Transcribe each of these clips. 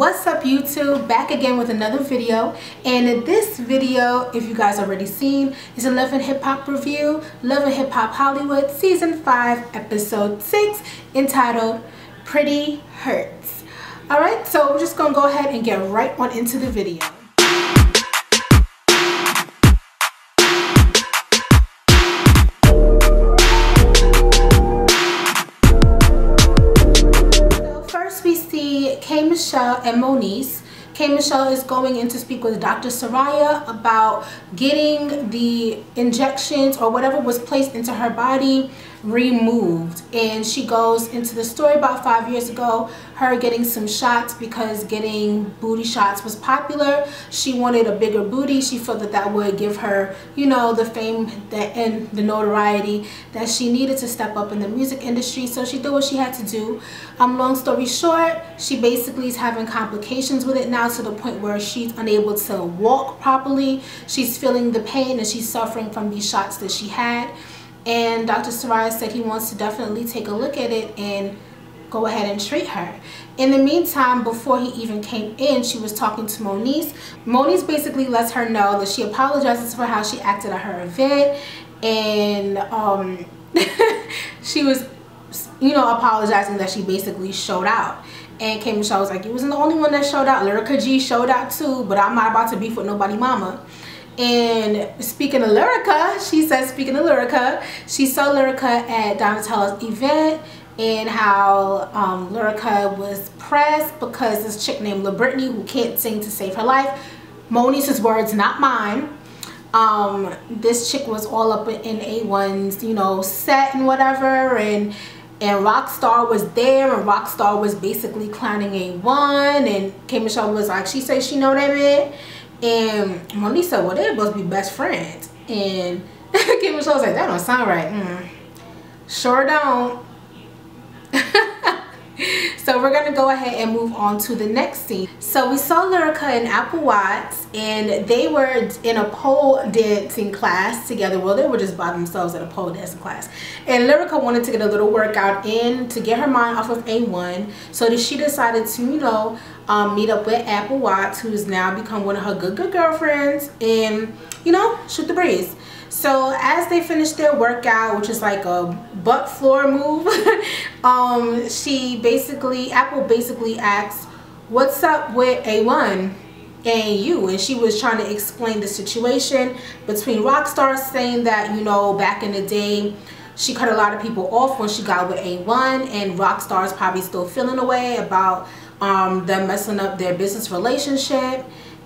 what's up youtube? Back again with another video. And in this video if you guys already seen is a love and hip hop review love and hip hop hollywood season 5 episode 6 entitled pretty hurts. All right so we're just gonna go ahead and get right on into the video Michelle and Moniece. K. Michelle is going in to speak with Dr. Soraya about getting the injections or whatever was placed into her body removed. And she goes into the story about five years ago her getting some shots because getting booty shots was popular. She wanted a bigger booty. She felt that that would give her you know the fame that and the notoriety that she needed to step up in the music industry. So she did what she had to do. Um long story short she basically is having complications with it now to the point where she's unable to walk properly. She's feeling the pain and she's suffering from these shots that she had and Dr. Soraya said he wants to definitely take a look at it and go ahead and treat her. In the meantime, before he even came in, she was talking to Moniece. Moniece basically lets her know that she apologizes for how she acted at her event and um, she was, you know, apologizing that she basically showed out. And K. Michelle was like, you wasn't the only one that showed out. Lyrica G showed out too, but I'm not about to beef with nobody mama. And speaking of Lyrica, she says, speaking of Lyrica, she saw Lyrica at Donatella's event and how um, Lyrica was pressed because this chick named La Brittany who can't sing to save her life. Moniece's words, not mine. Um, this chick was all up in A1's, you know, set and whatever. And and Rockstar was there and Rockstar was basically clowning A1 and K Michelle was like, she said she know that man. And Moniece said, well, they're supposed to be best friends. And Kim was like, that don't sound right. Mm. Sure don't. So we're gonna go ahead and move on to the next scene. So we saw Lyrica and Apple Watts and they were in a pole dancing class together. Well they were just by themselves at a pole dancing class. And Lyrica wanted to get a little workout in to get her mind off of A1 so she decided to you know um, meet up with Apple Watts who's now become one of her good good girlfriends and you know shoot the breeze so as they finish their workout, which is like a butt floor move, um, she basically, Apple basically asks, what's up with A1 and you? And she was trying to explain the situation between Rockstar saying that, you know, back in the day, she cut a lot of people off when she got with A1 and Rockstar is probably still feeling away about um, them messing up their business relationship.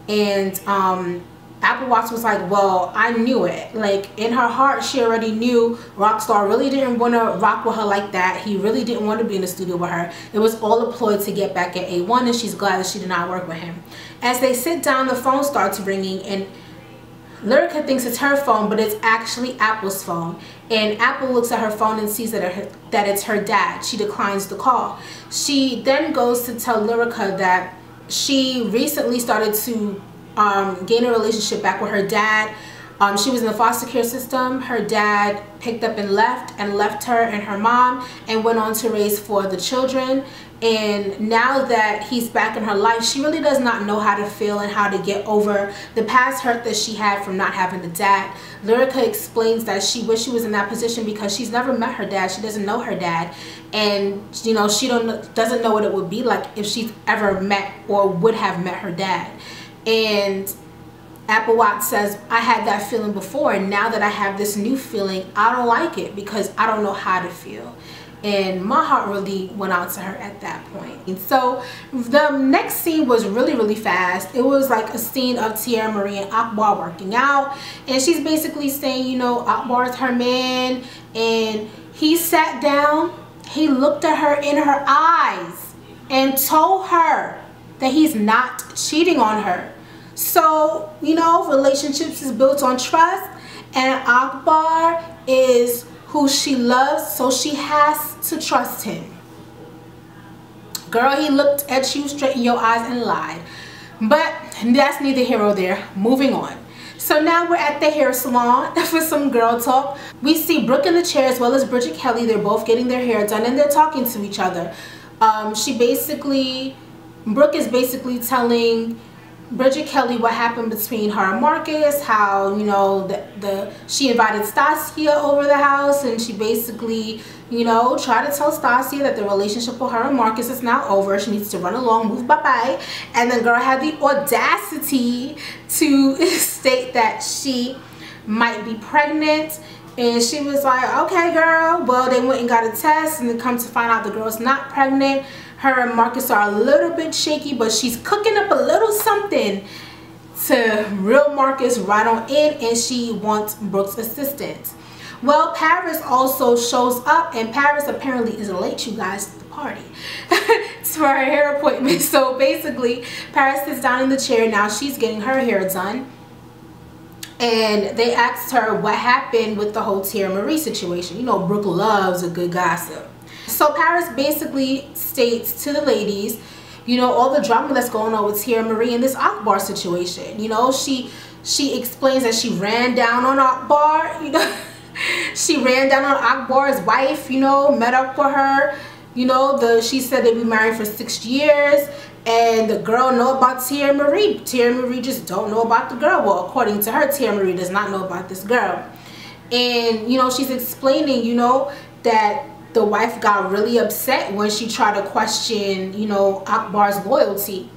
And um, Apple Watts was like, well, I knew it. Like, in her heart, she already knew Rockstar really didn't want to rock with her like that. He really didn't want to be in the studio with her. It was all a ploy to get back at A1, and she's glad that she did not work with him. As they sit down, the phone starts ringing, and Lyrica thinks it's her phone, but it's actually Apple's phone. And Apple looks at her phone and sees that, her, that it's her dad. She declines the call. She then goes to tell Lyrica that she recently started to um, gain a relationship back with her dad. Um, she was in the foster care system. Her dad picked up and left and left her and her mom and went on to raise four of the children. And now that he's back in her life, she really does not know how to feel and how to get over the past hurt that she had from not having the dad. Lyrica explains that she wished she was in that position because she's never met her dad. She doesn't know her dad. And, you know, she don't doesn't know what it would be like if she's ever met or would have met her dad. And Apple Watts says, I had that feeling before and now that I have this new feeling, I don't like it because I don't know how to feel. And my heart really went out to her at that point. And so the next scene was really, really fast. It was like a scene of Teairra Mari and Akbar working out. And she's basically saying, you know, Akbar's her man. And he sat down, he looked at her in her eyes and told her that he's not cheating on her. So, you know, relationships is built on trust and Akbar is who she loves, so she has to trust him. Girl, he looked at you straight in your eyes and lied. But that's neither here nor there. Moving on. So now we're at the hair salon for some girl talk. We see Brooke in the chair as well as Bridget Kelly. They're both getting their hair done and they're talking to each other. Um, she basically Brooke is basically telling Bridget Kelly what happened between her and Marcus, how, you know, the, the she invited Stasia over the house and she basically, you know, tried to tell Stasia that the relationship with her and Marcus is now over. She needs to run along, move bye-bye. And the girl had the audacity to state that she might be pregnant and she was like okay girl well they went and got a test and then come to find out the girl's not pregnant her and Marcus are a little bit shaky but she's cooking up a little something to reel Marcus right on in and she wants Brooke's assistance. Well Paris also shows up and Paris apparently is late you guys to the party. For her hair appointment. So basically Paris sits down in the chair. Now she's getting her hair done. And they asked her what happened with the whole Teairra Mari situation. You know, Brooke loves a good gossip. So Paris basically states to the ladies, you know, all the drama that's going on with Teairra Mari in this Akbar situation. You know, she she explains that she ran down on Akbar, you know. she ran down on Akbar's wife, you know, met up with her. You know, the she said they'd be married for six years and the girl know about Teairra Mari. Teairra Mari just don't know about the girl. Well, according to her, Teairra Mari does not know about this girl. And, you know, she's explaining, you know, that the wife got really upset when she tried to question, you know, Akbar's loyalty.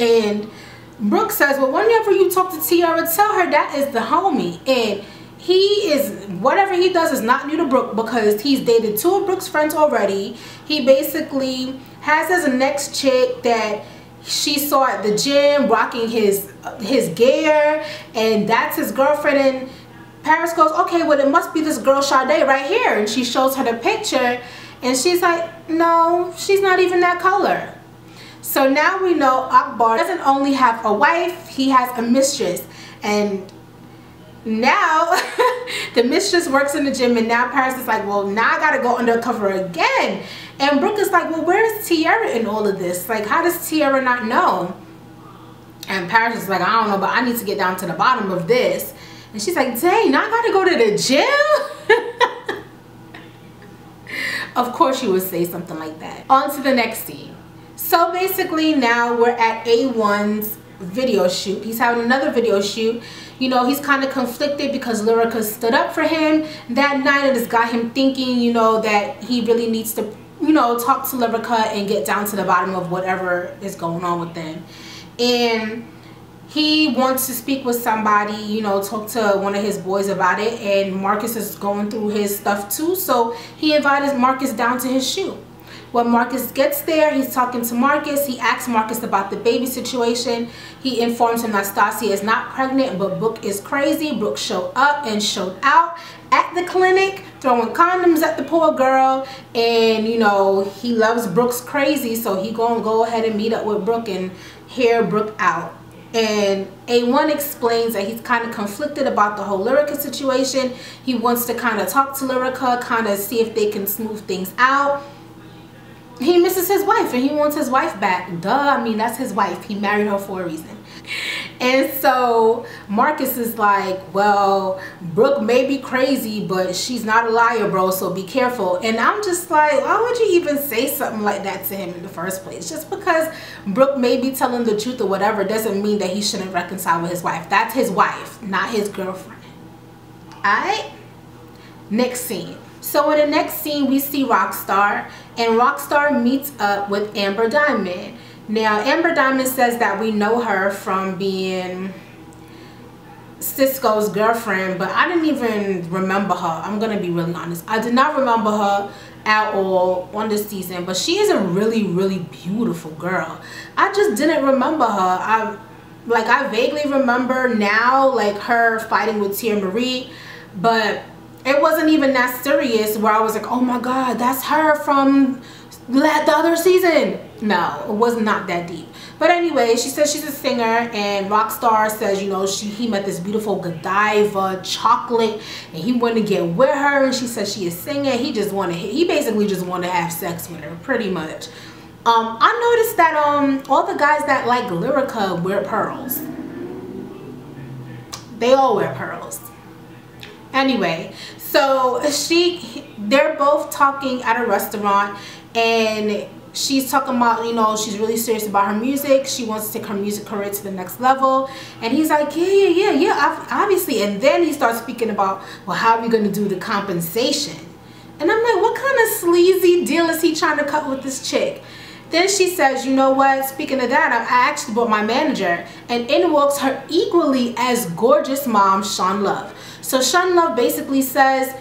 And Brooke says, well, whenever you talk to Teairra, tell her that is the homie. And he is, whatever he does is not new to Brooke because he's dated two of Brooke's friends already. He basically has as a next chick that she saw at the gym rocking his his gear and that's his girlfriend and Paris goes okay well it must be this girl Sade right here and she shows her the picture and she's like no she's not even that color so now we know Akbar doesn't only have a wife he has a mistress and now the mistress works in the gym and now Paris is like well now I gotta go undercover again and Brooke is like, well, where is Teairra in all of this? Like, how does Teairra not know? And Paris is like, I don't know, but I need to get down to the bottom of this. And she's like, dang, I gotta go to the gym? of course you would say something like that. On to the next scene. So basically now we're at A1's video shoot. He's having another video shoot. You know, he's kind of conflicted because Lyrica stood up for him that night and it's got him thinking, you know, that he really needs to you know, talk to Lyrica and get down to the bottom of whatever is going on with them. And he wants to speak with somebody, you know, talk to one of his boys about it. And Marcus is going through his stuff too. So he invited Marcus down to his shoe. When Marcus gets there, he's talking to Marcus. He asks Marcus about the baby situation. He informs him that Stasia is not pregnant, but Brooke is crazy. Brooke showed up and showed out at the clinic throwing condoms at the poor girl and you know he loves Brooks crazy so he gonna go ahead and meet up with Brooke and hear Brooke out and A1 explains that he's kind of conflicted about the whole Lyrica situation. He wants to kind of talk to Lyrica kind of see if they can smooth things out. He misses his wife and he wants his wife back. Duh I mean that's his wife. He married her for a reason and so Marcus is like, well, Brooke may be crazy, but she's not a liar, bro, so be careful. And I'm just like, why would you even say something like that to him in the first place? Just because Brooke may be telling the truth or whatever doesn't mean that he shouldn't reconcile with his wife. That's his wife, not his girlfriend. Alright? Next scene. So in the next scene, we see Rockstar, and Rockstar meets up with Amber Diamond. Now, Amber Diamond says that we know her from being Cisco's girlfriend, but I didn't even remember her. I'm going to be really honest. I did not remember her at all on this season, but she is a really, really beautiful girl. I just didn't remember her. I like I vaguely remember now like her fighting with Teairra Mari, but it wasn't even that serious where I was like, oh my god, that's her from the other season. No, it was not that deep. But anyway, she says she's a singer and Rockstar says, you know, she he met this beautiful Godiva chocolate and he wanted to get with her and she says she is singing. He just wanted, he basically just wanted to have sex with her pretty much. Um, I noticed that um, all the guys that like Lyrica wear pearls. They all wear pearls. Anyway, so she, they're both talking at a restaurant and she's talking about, you know, she's really serious about her music. She wants to take her music career to the next level. And he's like, yeah, yeah, yeah, yeah, obviously. And then he starts speaking about, well, how are we going to do the compensation? And I'm like, what kind of sleazy deal is he trying to cut with this chick? Then she says, you know what, speaking of that, I actually brought my manager. And in walks her equally as gorgeous mom, Sean Love. So Sean Love basically says,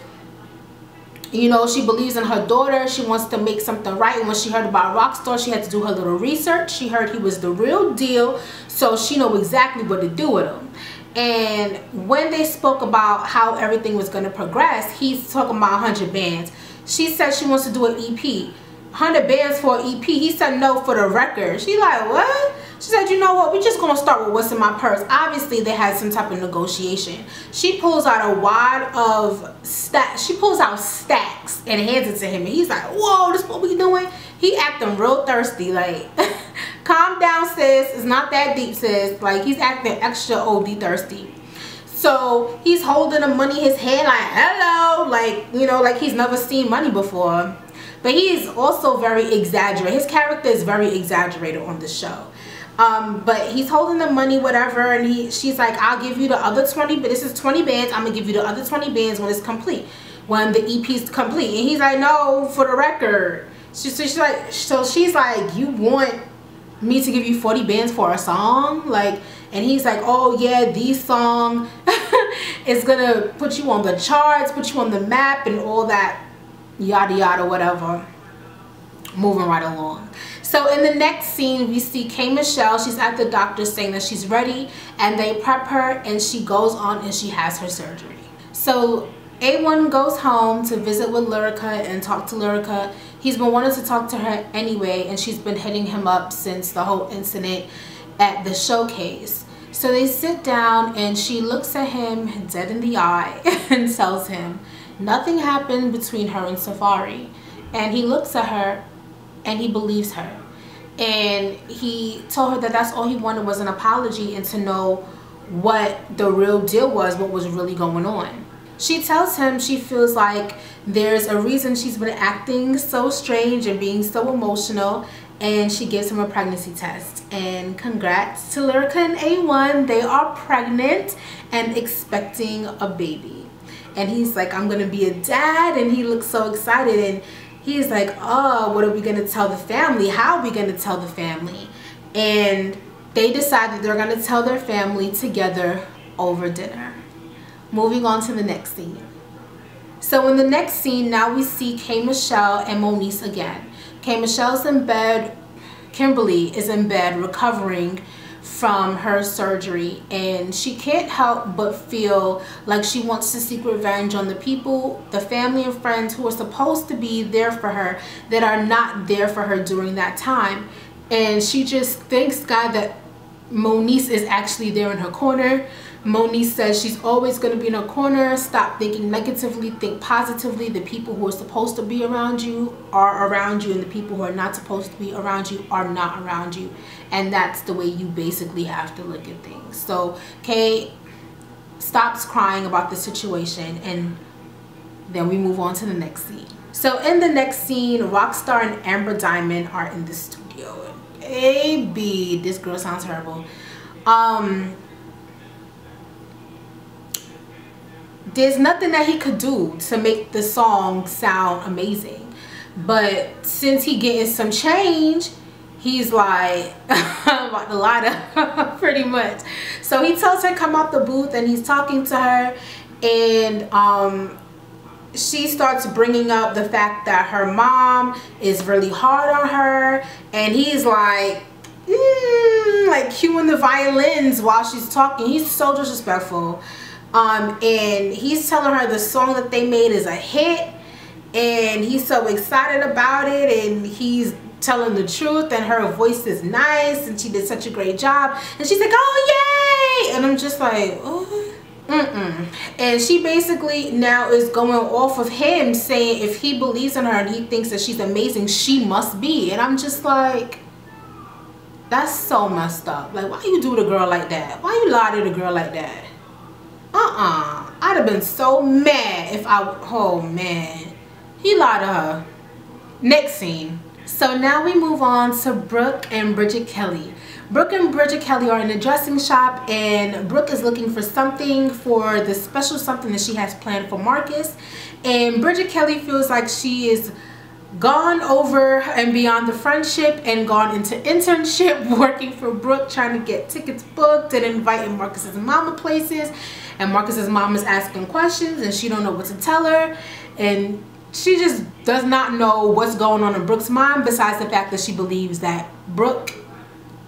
you know she believes in her daughter. She wants to make something right. When she heard about rockstar she had to do her little research. She heard he was the real deal. So she know exactly what to do with him. And when they spoke about how everything was going to progress he's talking about 100 bands. She said she wants to do an ep 100 bands for an ep he said no for the record. She like what she said, you know what, we're just going to start with what's in my purse. Obviously, they had some type of negotiation. She pulls out a wad of stacks. She pulls out stacks and hands it to him. And he's like, whoa, this what we doing? He acting real thirsty. Like, calm down, sis. It's not that deep, sis. Like, he's acting extra OD thirsty. So he's holding the money his hand like, hello. Like, you know, like he's never seen money before. But he is also very exaggerated. His character is very exaggerated on the show um but he's holding the money whatever and he she's like i'll give you the other 20 but this is 20 bands i'm gonna give you the other 20 bands when it's complete when the ep's complete. And he's like no for the record. She, so she's like so she's like you want me to give you 40 bands for a song? Like and he's like oh yeah these song is gonna put you on the charts put you on the map and all that yada yada whatever. Moving right along so in the next scene, we see K. Michelle. She's at the doctor saying that she's ready and they prep her and she goes on and she has her surgery. So A1 goes home to visit with Lyrica and talk to Lyrica. He's been wanting to talk to her anyway and she's been hitting him up since the whole incident at the showcase. So they sit down and she looks at him dead in the eye and tells him nothing happened between her and Safari. And he looks at her and he believes her and he told her that that's all he wanted was an apology and to know what the real deal was what was really going on. She tells him she feels like there's a reason she's been acting so strange and being so emotional and she gives him a pregnancy test. And congrats to Lyrica and A1 they are pregnant and expecting a baby. And he's like I'm gonna be a dad and he looks so excited. And he's like, oh, what are we going to tell the family? How are we going to tell the family? And they decide that they're going to tell their family together over dinner. Moving on to the next scene. So in the next scene, now we see K. Michelle and Moniece again. K. Michelle's in bed. Kimberly is in bed recovering from her surgery and she can't help but feel like she wants to seek revenge on the people the family and friends who are supposed to be there for her that are not there for her during that time. And she just thanks God that Moniece is actually there in her corner Moniece says she's always going to be in her corner. Stop thinking negatively. Think positively. The people who are supposed to be around you are around you and the people who are not supposed to be around you are not around you. And that's the way you basically have to look at things. So Kay stops crying about the situation and then we move on to the next scene. So in the next scene, Rockstar and Amber Diamond are in the studio. A-B, this girl sounds terrible. Um, there's nothing that he could do to make the song sound amazing. But since he getting some change he's like I'm about to lie to pretty much. So he tells her come out the booth and he's talking to her. And um she starts bringing up the fact that her mom is really hard on her. And he's like mm, like cueing the violins while she's talking. He's so disrespectful um, and he's telling her the song that they made is a hit and he's so excited about it and he's telling the truth and her voice is nice and she did such a great job and she's like oh yay and I'm just like Mm-mm. And she basically now is going off of him saying if he believes in her and he thinks that she's amazing, she must be. And I'm just like, that's so messed up. Like, why you do the girl like that? Why you lie to the girl like that? Uh-uh. I'd have been so mad if i oh man. He lied to her. Next scene. So now we move on to Brooke and Bridget Kelly. Brooke and Bridget Kelly are in a dressing shop and Brooke is looking for something for the special something that she has planned for Marcus. And Bridget Kelly feels like she is gone over and beyond the friendship and gone into internship working for Brooke trying to get tickets booked and inviting Marcus's mama places and Marcus's mom is asking questions and she don't know what to tell her and she just does not know what's going on in Brooke's mind besides the fact that she believes that Brooke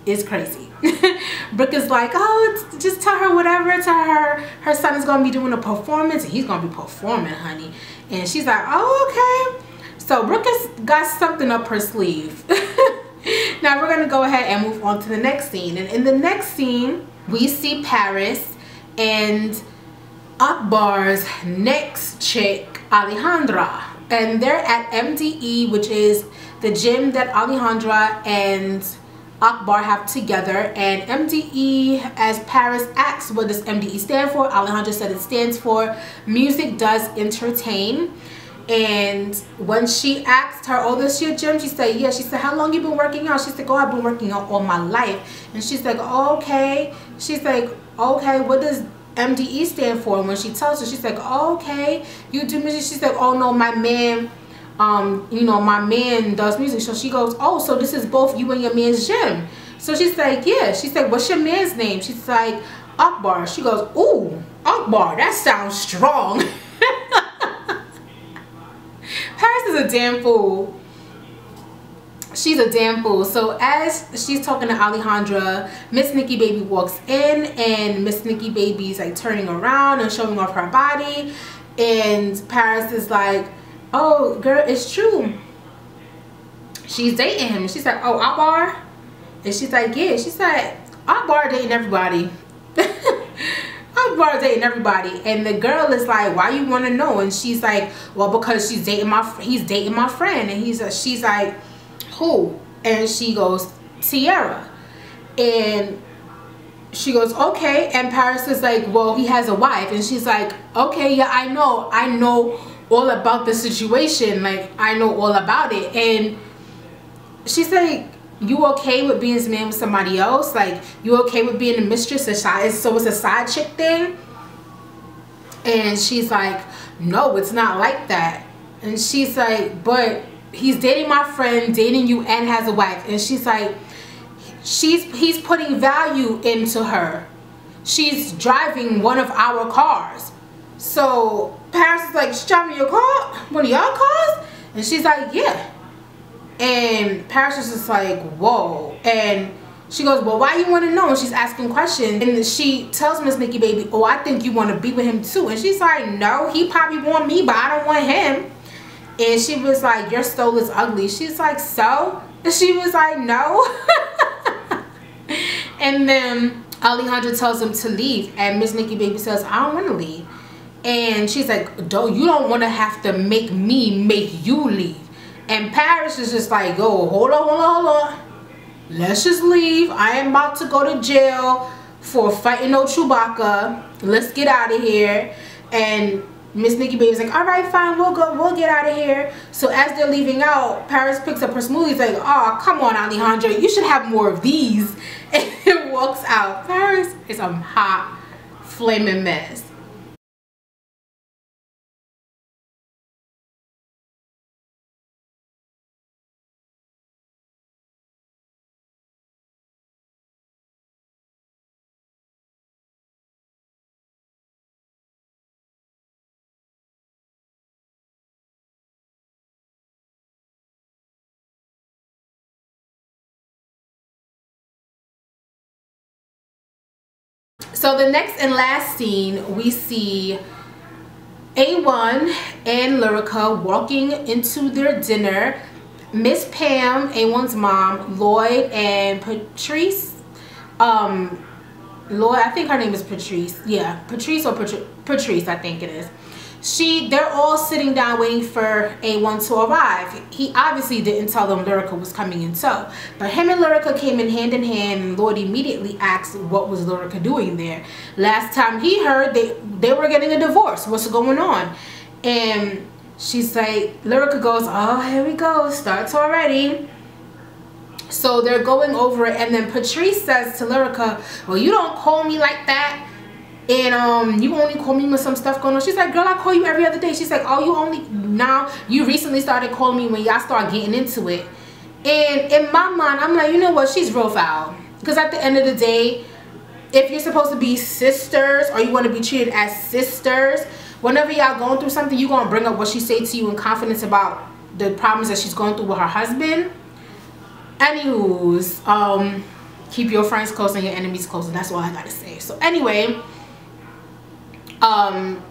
is crazy. Brooke is like, oh, just tell her whatever. Tell her her son is going to be doing a performance and he's going to be performing, honey. And she's like, oh, okay. So Brooke has got something up her sleeve. now we're going to go ahead and move on to the next scene. And in the next scene, we see Paris and Akbar's next chick, Alejandra. And they're at MDE, which is the gym that Alejandra and Akbar have together and MDE as Paris asks what does MDE stand for Alejandra said it stands for music does entertain and when she asked her, oh, this your gym? She said, yeah. She said, how long you been working out? She said, oh, I've been working out all my life. And she's like, oh, okay. She's like, okay, what does MDE stand for? And when she tells her, she's like, oh, okay, you do music. She's like, oh, no, my man, um, you know, my man does music. So she goes, oh, so this is both you and your man's gym. So she's like, yeah. She's like, what's your man's name? She's like, Akbar. She goes, ooh, Akbar, that sounds strong. Paris is a damn fool. She's a damn fool. So as she's talking to Alejandra, Miss Nikki Baby walks in and Miss Nikki Baby's like turning around and showing off her body. And Paris is like, oh girl, it's true. She's dating him. She's like, oh, Akbar? And she's like, yeah. She's like, Akbar dating everybody. Akbar dating everybody, and the girl is like, "Why you want to know?" And she's like, "Well, because she's dating my he's dating my friend." And he's she's like, "Who?" And she goes, "Teairra," and she goes, "Okay." And Paris is like, "Well, he has a wife," and she's like, "Okay, yeah, I know, I know all about the situation. Like, I know all about it." And she's like, you okay with being a man with somebody else? Like, you okay with being a mistress? A side, so it's a side chick thing? And she's like, no, it's not like that. And she's like, but he's dating my friend, dating you, and has a wife. And she's like, she's he's putting value into her. She's driving one of our cars. So Paris is like, she's driving your car? One of y'all cars? And she's like, yeah. And Paris is just like, whoa. And she goes, well, why you want to know? And she's asking questions. And she tells Miss Nikki Baby, oh, I think you want to be with him too. And she's like, no, he probably want me, but I don't want him. And she was like, your stole is ugly. She's like, so? And she was like, no. and then Alejandra tells him to leave. And Miss Nikki Baby says, I don't want to leave. And she's like, don't, you don't want to have to make me make you leave. And Paris is just like, yo, hold on, hold on, hold on. Let's just leave. I am about to go to jail for fighting no Chewbacca. Let's get out of here. And Miss Nikki Baby's like, all right, fine, we'll go, we'll get out of here. So as they're leaving out, Paris picks up her smoothies like, oh, come on, Alejandra, you should have more of these. And walks out. Paris is a hot, flaming mess. So the next and last scene, we see A1 and Lyrica walking into their dinner. Miss Pam, A1's mom, Lloyd, and Patrice. Um, Lloyd, I think her name is Patrice. Yeah, Patrice or Patri Patrice, I think it is she they're all sitting down waiting for A1 to arrive. He obviously didn't tell them Lyrica was coming in tow. But him and Lyrica came in hand in hand and Lloyd immediately asked what was Lyrica doing there. Last time he heard they they were getting a divorce. What's going on? And she's like, Lyrica goes, oh, here we go, starts already. So they're going over it, and then Patrice says to Lyrica, well, you don't call me like that. And um, you only call me when some stuff going on. She's like, girl, I call you every other day. She's like, oh, you only, now, you recently started calling me when y'all start getting into it. And in my mind, I'm like, you know what, she's real foul. Because at the end of the day, if you're supposed to be sisters or you want to be treated as sisters, whenever y'all going through something, you're going to bring up what she say to you in confidence about the problems that she's going through with her husband. Anywho's, um, keep your friends close and your enemies close. And that's all I got to say. So anyway, um,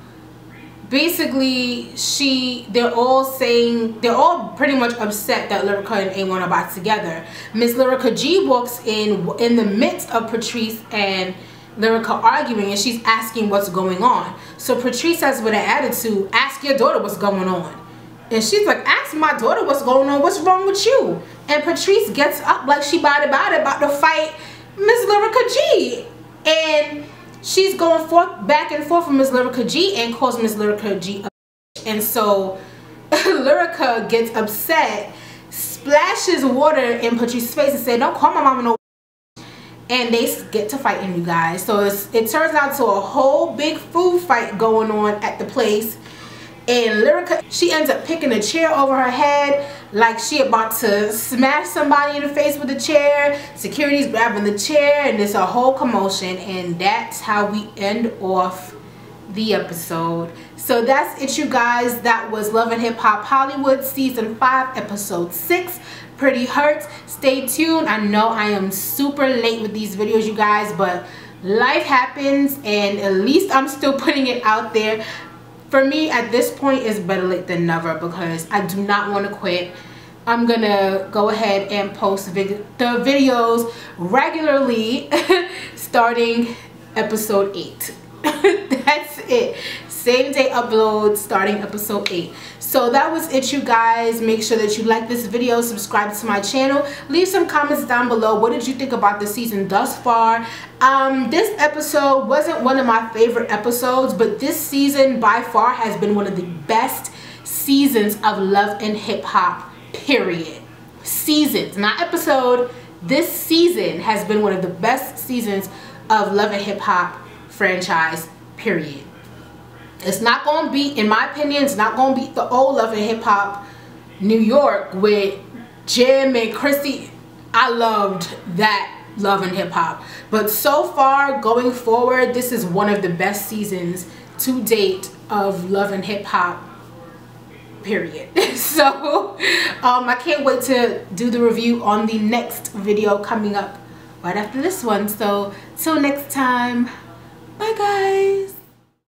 basically she they're all saying they're all pretty much upset that Lyrica and A1 are back together. Miss Lyrica G walks in in the midst of Patrice and Lyrica arguing and she's asking what's going on. So Patrice says with an attitude, ask your daughter what's going on. And she's like, ask my daughter what's going on, what's wrong with you? And Patrice gets up like she about it, about to fight Miss Lyrica G. And she's going forth back and forth with Miss Lyrica G and calls Miss Lyrica G a and so Lyrica gets upset splashes water in Patrice's face and said don't call my mama no and they get to fighting you guys. So it turns out to a whole big food fight going on at the place. And Lyrica, she ends up picking a chair over her head like she about to smash somebody in the face with a chair. Security's grabbing the chair and it's a whole commotion and that's how we end off the episode. So that's it you guys. That was Love and Hip Hop Hollywood Season 5 Episode 6 Pretty Hurts. Stay tuned. I know I am super late with these videos you guys but life happens and at least I'm still putting it out there for me at this point it's better late than never because I do not want to quit. I'm gonna go ahead and post vid the videos regularly starting episode 8. That's it. Same day upload starting episode 8 so that was it you guys. Make sure that you like this video subscribe to my channel. Leave some comments down below. What did you think about the season thus far? Um, this episode wasn't one of my favorite episodes but this season by far has been one of the best seasons of love and hip-hop period. Seasons not episode. This season has been one of the best seasons of love and hip-hop franchise period it's not to be, in my opinion, it's not to be the old Love and Hip Hop New York with Jim and Chrissy. I loved that Love and Hip Hop. But so far, going forward, this is one of the best seasons to date of Love and Hip Hop period so um, I can't wait to do the review on the next video coming up right after this one so till next time bye guys